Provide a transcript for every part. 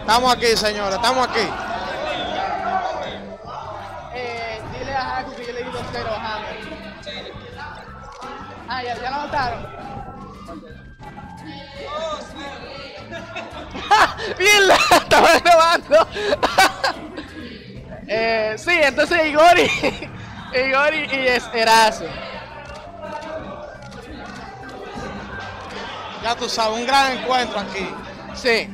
Estamos aquí, señores, estamos aquí. Eh, dile a Haku que yo le di 2-0 a Hammer. Ah, ya, ya lo notaron. Bien, la estaba grabando. eh, sí, entonces Igor y, Igor y, y es Erazo. Ya tú sabes, un gran encuentro aquí. Sí.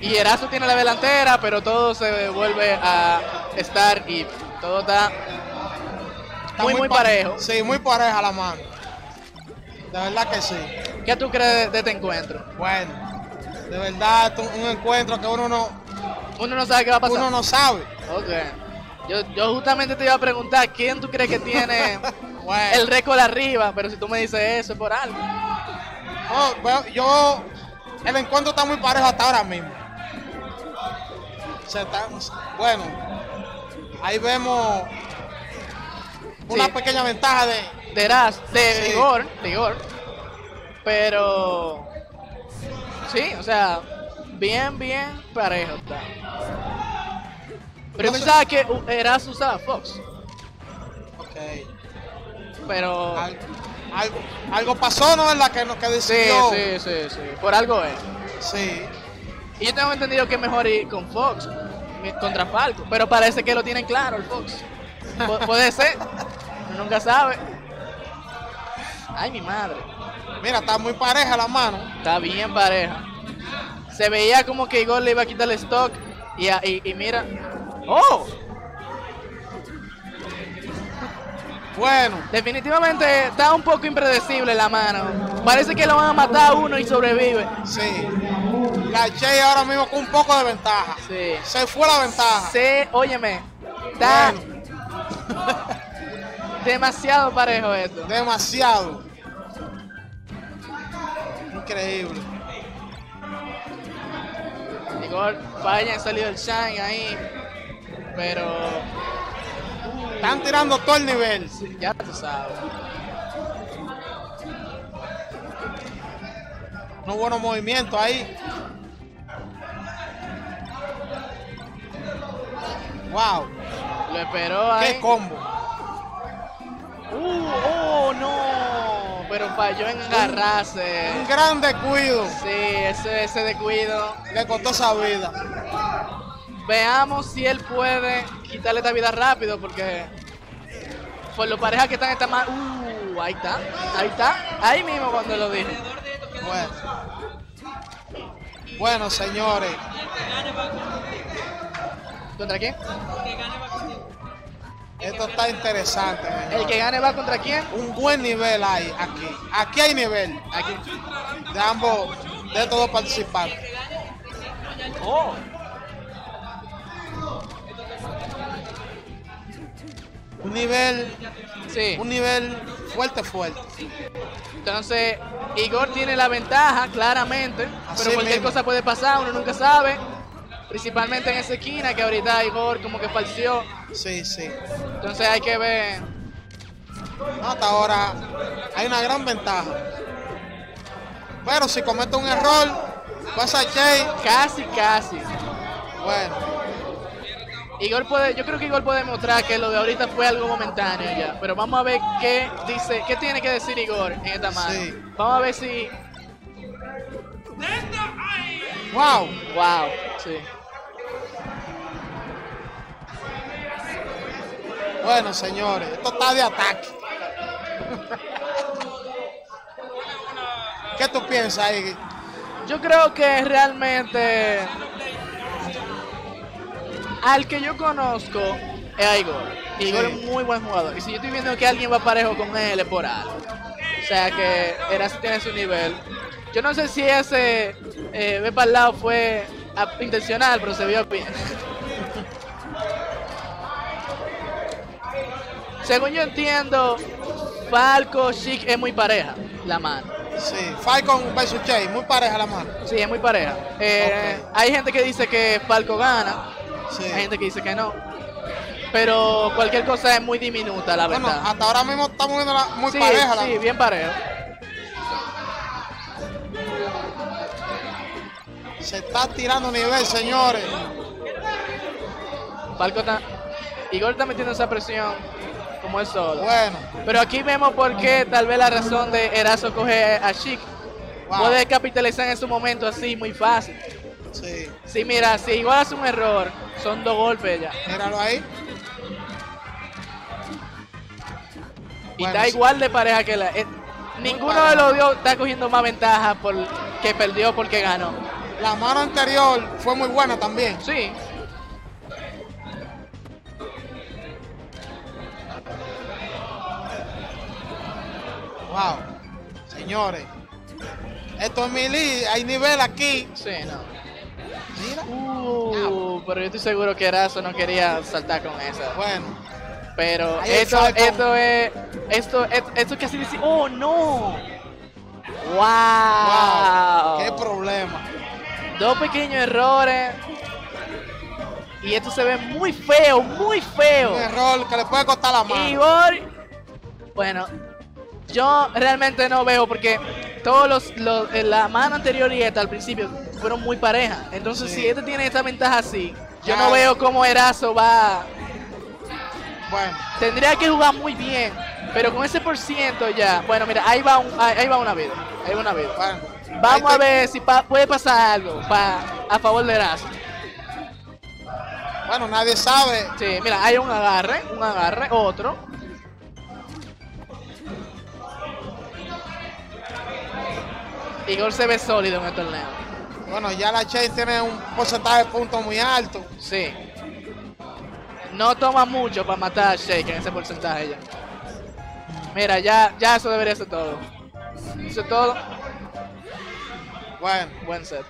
Y Erazo tiene la delantera, pero todo se vuelve a estar y todo está Está muy, muy pa- parejo. Sí, muy pareja la mano. De verdad que sí. ¿Qué tú crees de este encuentro? Bueno, de verdad, un encuentro que uno no, Uno no sabe qué va a pasar. uno no sabe. Ok. Yo, yo justamente te iba a preguntar quién tú crees que tiene Bueno, el récord arriba, pero si tú me dices eso es por algo. no, veo- yo, el encuentro está muy parejo hasta ahora mismo. Se está- bueno, ahí vemos una Sí. pequeña ventaja de, De Raz, de Sí. Igor, de Igor. Pero sí, o sea, bien, bien parejo está. Pero yo pensaba que Eras usaba Fox, ok, pero al- algo, algo pasó, ¿no? ¿Verdad? Que, no- que sí, sí, sí, sí, por algo es. sí. Y yo tengo entendido que es mejor ir con Fox contra Falco, pero parece que lo tienen claro el Fox. Pu- puede ser, uno nunca sabe. Ay, mi madre, Mira, está muy pareja la mano. está bien pareja. Se veía como que Igor le iba a quitar el stock y, y, y mira. ¡Oh! Bueno, Definitivamente está un poco impredecible la mano. Parece que lo van a matar a uno y sobrevive. sí. Gaché ahora mismo con un poco de ventaja. Sí. Se fue la ventaja. Se, óyeme, está Bueno, demasiado parejo esto. demasiado. Increíble. Falla en salir del Shine ahí. Pero Están tirando todo el nivel. ya tú sabes. Unos buenos movimientos ahí. Wow, Lo esperó ahí. qué combo. Uh, oh, no. Pero falló en agarrarse. Un gran descuido. Sí, ese, ese descuido. Le costó esa vida. Veamos si él puede quitarle esta vida rápido porque por lo pareja que están esta más. Uh, ahí está. Ahí está. Ahí mismo cuando lo dije. Bueno. Bueno, señores. ¿Contra quién? Esto está interesante. El señores. que gane va contra quién? Un buen nivel hay aquí. Aquí hay nivel Aquí. de ambos, de todos participantes. Oh. Un nivel, Sí. un nivel fuerte, fuerte. Entonces, Igor tiene la ventaja, claramente. Así pero cualquier mismo. cosa puede pasar, uno nunca sabe. Principalmente en esa esquina que ahorita Igor como que falseó. Sí, sí. Entonces hay que ver. Hasta ahora hay una gran ventaja. Pero si comete un error, pasa Che. Casi, casi. Bueno, Igor puede, yo creo que Igor puede mostrar que lo de ahorita fue algo momentáneo ya. Pero vamos a ver qué dice, qué tiene que decir Igor en esta mano. Sí. Vamos a ver si. wow. Wow, sí. Bueno, señores, esto está de ataque. ¿Qué tú piensas ahí? Yo creo que realmente al que yo conozco es a Igor. Igor Sí. es muy buen jugador. Y si yo estoy viendo que alguien va parejo con él es por algo. O sea que Eras tiene su nivel. Yo no sé si ese eh, ve para el lado fue intencional, pero se vio bien. Según yo entiendo, Falco, Chic es muy pareja, la mano. Sí, Falcon versus Che, muy pareja la mano. Sí, es muy pareja. Eh. Hay gente que dice que Falco gana, Sí. hay gente que dice que no. pero cualquier cosa es muy diminuta, la Bueno, verdad. hasta ahora mismo estamos viendo la, muy sí, pareja. la- sí, bien parejo. Se está tirando nivel, señores. Falco está... Igor está metiendo esa presión como es solo. Bueno, Pero aquí vemos por qué tal vez la razón de Erazo coge a Chic. wow. Puede capitalizar en su momento así muy fácil. Sí, Sí, mira, si igual hace un error, son dos golpes ya. míralo ahí. Y Bueno, está sí. igual de pareja que la. eh, ninguno de los dos está cogiendo más ventaja por que perdió porque ganó. La mano anterior fue muy buena también. Sí. Wow. Señores. Esto es Mili, hay nivel aquí. Sí, no. Mira. Uh, pero yo estoy seguro que Erazo no quería saltar con esa. Bueno, Pero esto, esto es. Esto, esto, esto casi dice. ¡Oh, no! ¡Wow! wow. Qué problema. Dos pequeños errores. Y esto se ve muy feo, muy feo. Un error que le puede costar la mano. Igor, bueno, yo realmente no veo porque todos los, los- en la mano anterior y esta al principio fueron muy parejas. Entonces, Sí. si este tiene esta ventaja así, yo no veo cómo Erazo va. Bueno, Tendría que jugar muy bien, pero con ese por ciento ya. Bueno, mira, ahí va, un- ahí ahí va una vida. Ahí va una vida. bueno. Vamos a ver si pa- puede pasar algo pa- a favor de Erazo. Bueno, nadie sabe. Sí, mira, hay un agarre, un agarre, otro. Igor se ve sólido en el torneo. Bueno, ya la Chase tiene un porcentaje de puntos muy alto. Sí. No toma mucho para matar a Shake en ese porcentaje ya. Mira, ya, ya eso debería ser todo. Eso es todo. Bueno, Buen set.